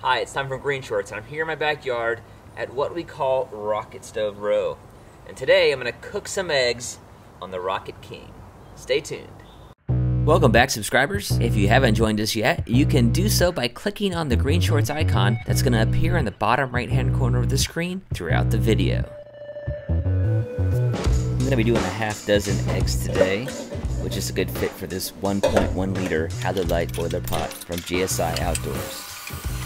Hi, it's Tom from GreenShortz, and I'm here in my backyard at what we call Rocket Stove Row. And today I'm going to cook some eggs on the Rocket King. Stay tuned. Welcome back, subscribers. If you haven't joined us yet, you can do so by clicking on the GreenShortz icon that's going to appear in the bottom right hand corner of the screen throughout the video. I'm going to be doing a half dozen eggs today, which is a good fit for this 1.1 liter Halulite boiler pot from GSI Outdoors.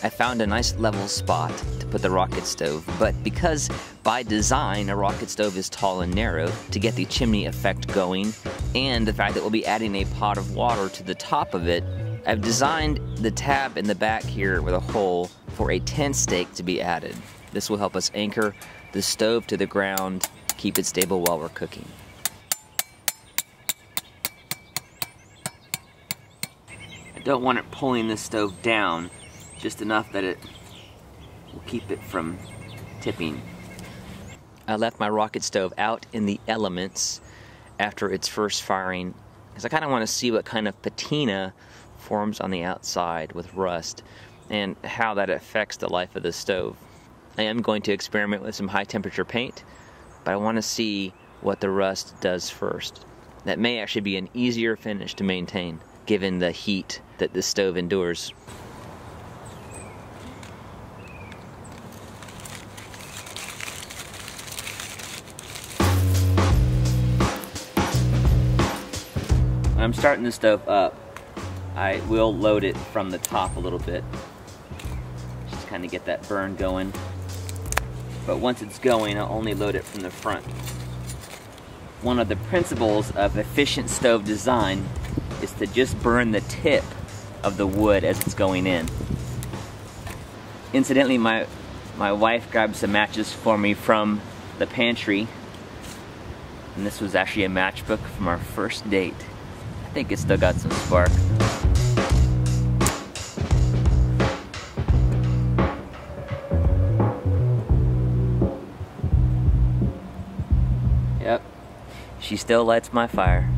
I found a nice level spot to put the rocket stove, but because by design a rocket stove is tall and narrow, to get the chimney effect going, and the fact that we'll be adding a pot of water to the top of it, I've designed the tab in the back here with a hole for a tent stake to be added. This will help us anchor the stove to the ground, keep it stable while we're cooking. I don't want it pulling the stove down just enough that it will keep it from tipping. I left my rocket stove out in the elements after its first firing because I kind of want to see what kind of patina forms on the outside with rust and how that affects the life of the stove. I am going to experiment with some high temperature paint, but I want to see what the rust does first. That may actually be an easier finish to maintain given the heat that the stove endures. Starting the stove up, I will load it from the top a little bit. Just kind of get that burn going. But once it's going, I'll only load it from the front. One of the principles of efficient stove design is to just burn the tip of the wood as it's going in. Incidentally, my, my wife grabbed some matches for me from the pantry. And this was actually a matchbook from our first date. I think it's still got some spark. Yep, she still lights my fire.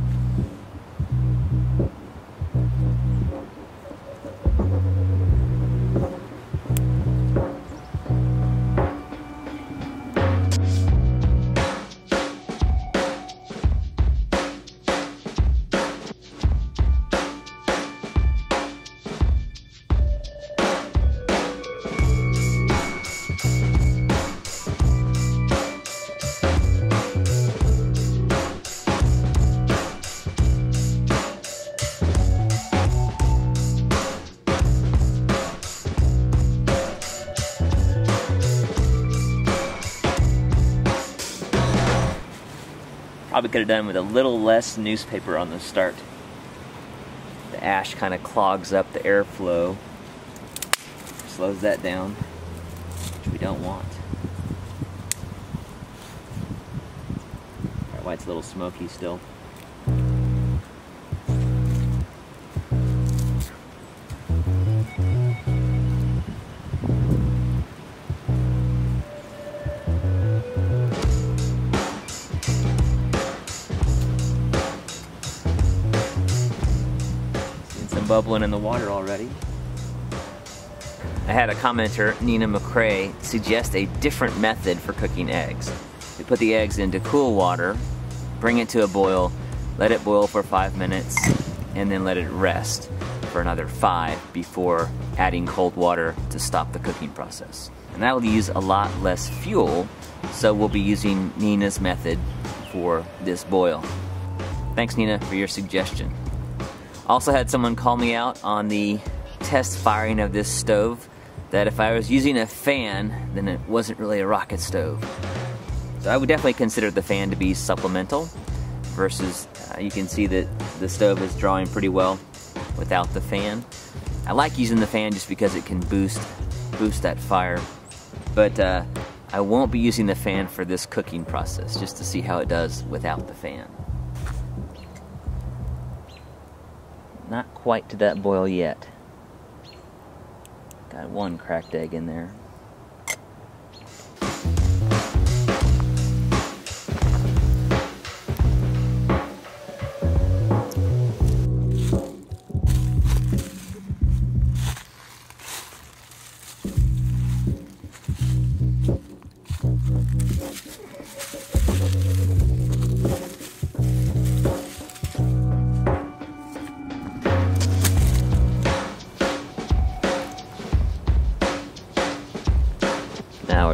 Probably could have done with a little less newspaper on the start. The ash kind of clogs up the airflow, slows that down, which we don't want. Why it's a little smoky still. Bubbling in the water already. I had a commenter, Nina McCrae, suggest a different method for cooking eggs. We put the eggs into cool water, bring it to a boil, let it boil for five minutes, and then let it rest for another five before adding cold water to stop the cooking process. And that will use a lot less fuel, so we'll be using Nina's method for this boil. Thanks, Nina, for your suggestion. Also had someone call me out on the test firing of this stove that if I was using a fan, then it wasn't really a rocket stove. So I would definitely consider the fan to be supplemental versus uh, you can see that the stove is drawing pretty well without the fan. I like using the fan just because it can boost boost that fire. But uh, I won't be using the fan for this cooking process just to see how it does without the fan. Not quite to that boil yet. Got one cracked egg in there.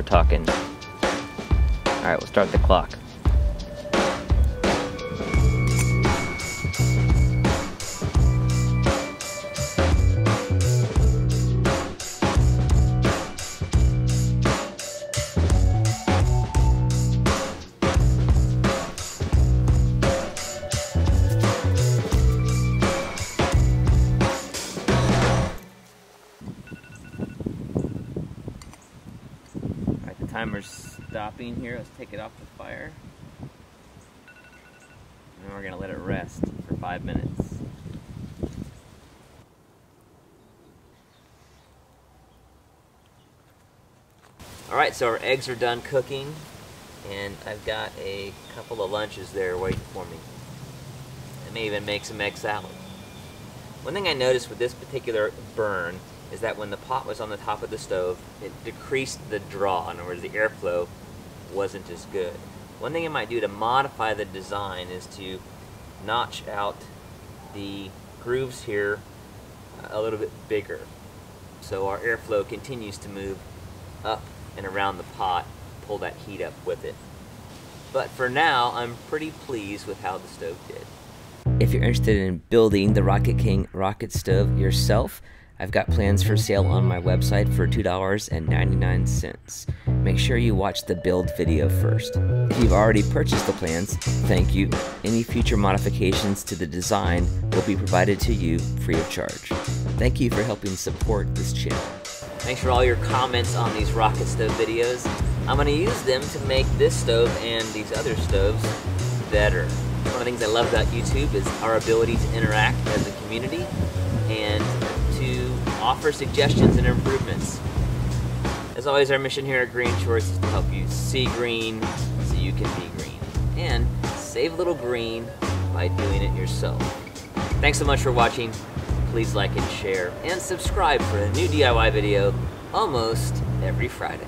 Talking. Alright, we'll start the clock. Timer's stopping here. Let's take it off the fire. And we're gonna let it rest for five minutes. Alright, so our eggs are done cooking and I've got a couple of lunches there waiting for me. I may even make some egg salad. One thing I noticed with this particular burn is that when the pot was on the top of the stove, it decreased the draw. In other words, the airflow wasn't as good. One thing I might do to modify the design is to notch out the grooves here a little bit bigger so our airflow continues to move up and around the pot, pull that heat up with it. But for now, I'm pretty pleased with how the stove did. If you're interested in building the Rocket King rocket stove yourself, I've got plans for sale on my website for $2.99. Make sure you watch the build video first. If you've already purchased the plans, thank you. Any future modifications to the design will be provided to you free of charge. Thank you for helping support this channel. Thanks for all your comments on these rocket stove videos. I'm going to use them to make this stove and these other stoves better. One of the things I love about YouTube is our ability to interact as a community and offer suggestions and improvements. As always, our mission here at GreenShortz is to help you see green so you can be green. And save a little green by doing it yourself. Thanks so much for watching. Please like and share and subscribe for a new DIY video almost every Friday.